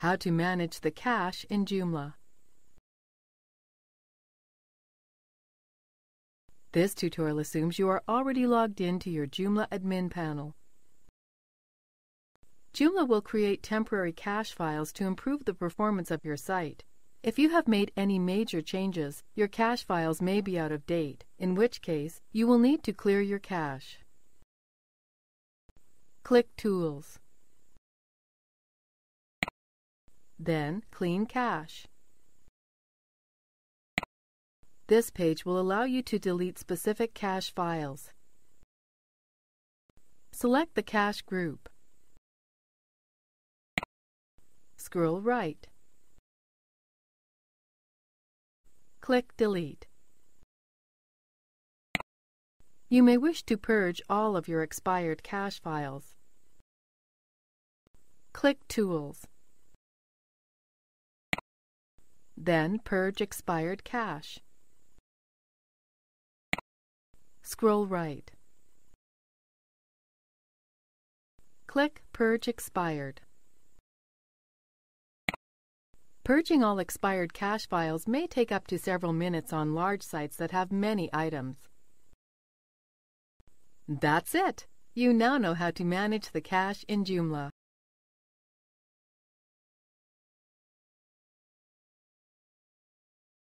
How to manage the cache in Joomla. This tutorial assumes you are already logged in to your Joomla admin panel. Joomla will create temporary cache files to improve the performance of your site. If you have made any major changes, your cache files may be out of date, in which case you will need to clear your cache. Click Tools. Then Clean Cache. This page will allow you to delete specific cache files. Select the cache group. Scroll right. Click Delete. You may wish to purge all of your expired cache files. Click Tools. Then Purge Expired Cache. Scroll right. Click Purge Expired. Purging all expired cache files may take up to several minutes on large sites that have many items. That's it! You now know how to manage the cache in Joomla.